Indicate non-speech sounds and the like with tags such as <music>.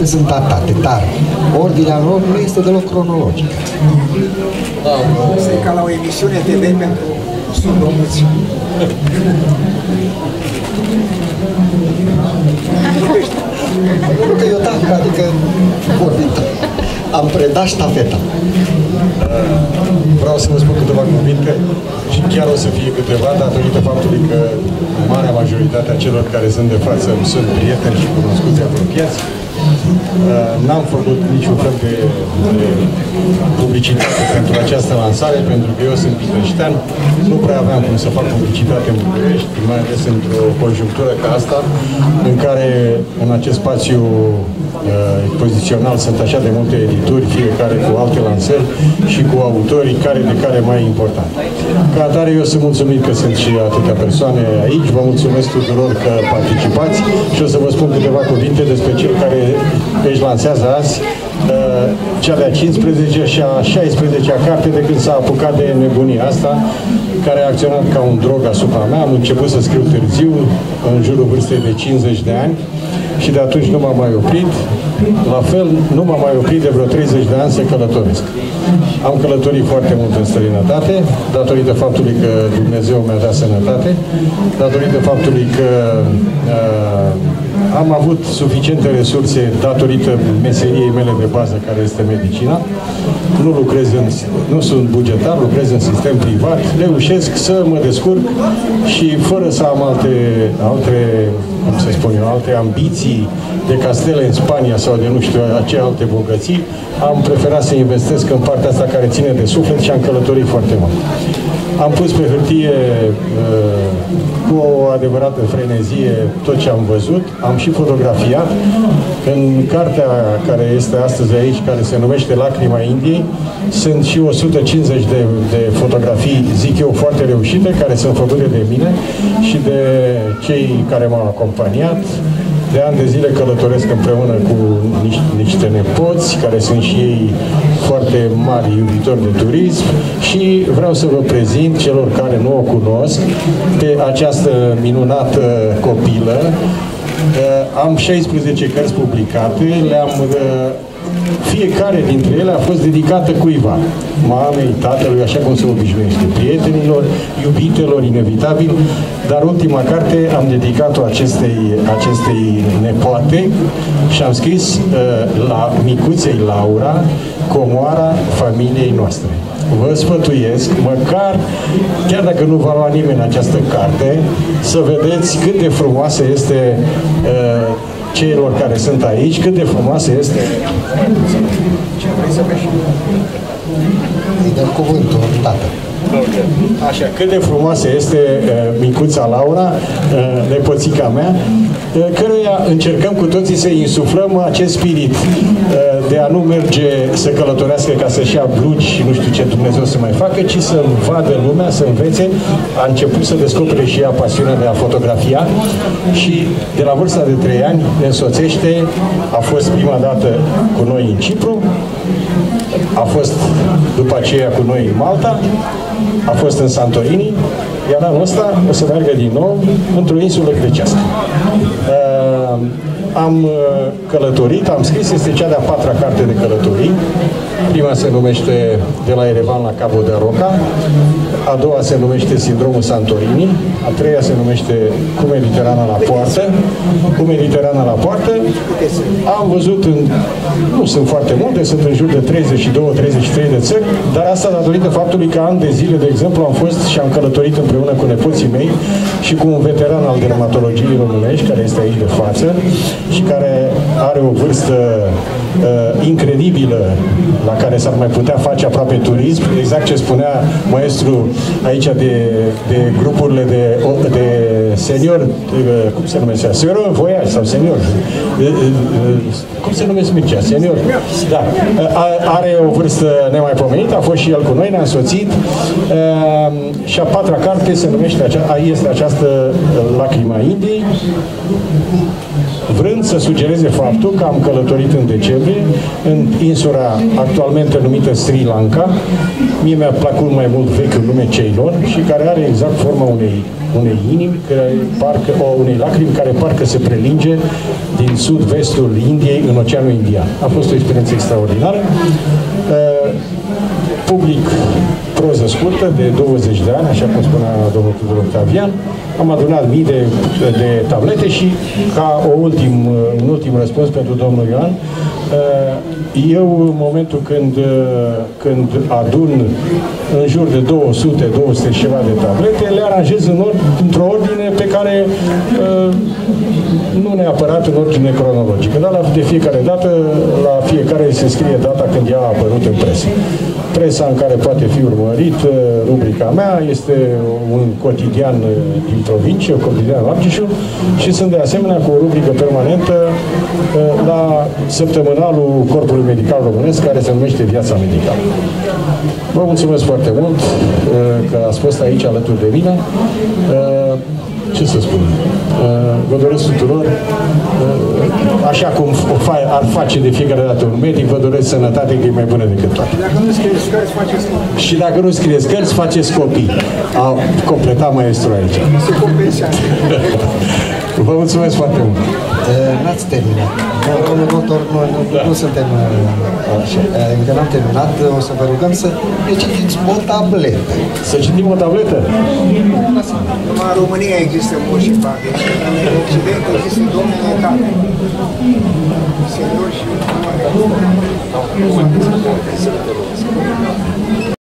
carte sunt datate, dar ordinea lor nu este deloc cronologică. Da, Asta e ca la o emisiune TV pentru surdomuți. Nu că eu tak, adică vorbim, am predat ștafeta. Vreau să vă spun câteva cuvinte și chiar o să fie câteva datorită faptului că marea majoritate a celor care sunt de față sunt prieteni și cunoscuți apropiați. Uh, N-am făcut niciun fel de, de publicitate pentru această lansare, pentru că eu sunt piteștean, nu prea aveam cum să fac publicitate în București, mai ales într-o conjunctură ca asta, în care în acest spațiu uh, expozițional sunt așa de multe edituri, fiecare cu alte lansări și cu autorii care de care mai important. Ca atare eu sunt mulțumit că sunt și atâtea persoane aici, vă mulțumesc tuturor că participați și o să vă spun câteva cuvinte despre cel care își lansează azi uh, cea de-a 15 și a 16-a carte de când s-a apucat de nebunia asta, care a acționat ca un drog asupra mea. Am început să scriu târziu, în jurul vârstei de 50 de ani, și de atunci nu m-am mai oprit. La fel, nu m-am mai oprit de vreo 30 de ani să călătoresc. Am călătorit foarte mult în străinătate, datorită faptului că Dumnezeu mi-a dat sănătate, datorită faptului că uh, am avut suficiente resurse datorită meseriei mele de bază, care este medicina. Nu lucrez în, nu sunt bugetar, lucrez în sistem privat, reușesc să mă descurc și fără să am alte, alte cum să spun eu, alte ambiții de castele în Spania sau de nu știu ce alte bogății, am preferat să investesc în partea asta care ține de suflet și am călătorit foarte mult. Am pus pe hârtie uh, cu o adevărată frenezie tot ce am văzut, am și fotografiat. În cartea care este astăzi aici, care se numește Lacrima Indiei, sunt și 150 de, de fotografii, zic eu, foarte reușite, care sunt făcute de mine și de cei care m-au acompaniat. De ani de zile călătoresc împreună cu niște, niște nepoți, care sunt și ei foarte mari iubitori de turism și vreau să vă prezint celor care nu o cunosc pe această minunată copilă. Uh, Am 16 cărți publicate, le-am uh, fiecare dintre ele a fost dedicată cuiva. Mamei, tatălui, așa cum se obișnuiește, prietenilor, iubitelor, inevitabil, dar ultima carte am dedicat-o acestei, acestei nepoate și am scris uh, la micuței Laura, comoara familiei noastre. Vă sfătuiesc, măcar, chiar dacă nu va lua nimeni această carte, să vedeți cât de frumoasă este uh, celor care sunt aici, cât de frumoasă este. Ce vrei să vezi? Îi dăm cuvântul, tată. Așa, cât de frumoasă este uh, micuța Laura, uh, nepoțica mea, uh, căruia încercăm cu toții să insuflăm acest spirit uh, de a nu merge să călătorească ca să-și ia blugi și nu știu ce Dumnezeu să mai facă, ci să vadă lumea, să învețe. A început să descopere și ea pasiunea de a fotografia și de la vârsta de 3 ani ne însoțește, a fost prima dată cu noi în Cipru, a fost după aceea cu noi în Malta, a fost în Santorini, iar anul ăsta o să meargă din nou într-o insulă grecească. Uh, am uh, călătorit, am scris, este cea de-a patra carte de călătorii. Prima se numește De la Erevan la Cabo de Roca, a doua se numește Sindromul Santorini, a treia se numește Cu Mediterana la poartă. Cu Mediterana la poartă am văzut în, nu sunt foarte multe, sunt în jur de 32-33 de țări, dar asta datorită faptului că ani de zile, de exemplu, am fost și am călătorit împreună cu nepoții mei și cu un veteran al dermatologiei românești, care este aici de față, și care are o vârstă uh, incredibilă la care s-ar mai putea face aproape turism, exact ce spunea maestru aici de, de grupurile de, de senior, de, cum se numește, senior în voiaj sau senior, uh, uh, cum se numește Mircea, senior, da, uh, are o vârstă nemaipomenită, a fost și el cu noi, ne-a însoțit. Uh, și a patra carte se numește, acea, este această Lacrima Indiei, vrând să sugereze faptul că am călătorit în decembrie în insula actualmente numită Sri Lanka. Mie mi-a plăcut mai mult vechiul nume Ceylon și care are exact forma unei, unei inimi, care parcă, o, unei lacrimi care parcă se prelinge din sud-vestul Indiei în Oceanul Indian. A fost o experiență extraordinară. Uh, public proză scurtă de 20 de ani, așa cum spunea domnul Tudor Octavian. Am adunat mii de, de tablete și ca o ultim, un ultim răspuns pentru domnul Ioan, eh, eu în momentul când, eh, când adun în jur de 200, 200 și ceva de tablete, le aranjez în or, într-o ordine pe care eh, nu neapărat în ordine cronologică, dar la, de fiecare dată, la fiecare se scrie data când ea a apărut în presă. Presa în care poate fi urmărit, rubrica mea, este un cotidian din provincie, o cotidian Argeșul și sunt de asemenea cu o rubrică permanentă la săptămânalul Corpului Medical Românesc, care se numește Viața Medicală. Vă mulțumesc foarte mult că ați fost aici alături de mine ce să spun, uh, vă doresc tuturor, uh, așa cum ar face de fiecare dată un medic, vă doresc sănătate, că e mai bună decât toate. Dacă nu scrieți cărți, faceți copii. Și dacă nu scrieți cărți, faceți copii. A completat maestru aici. Se compensează. <laughs> Vă mulțumesc foarte mult. N-ați terminat. Domnule doctor, nu, nu, da. nu suntem așa. Încă n-am terminat. O să vă rugăm să ne citiți o tabletă. Să citim o tabletă? Numai în România există mulți și bani. În Occident există domnule care seniori și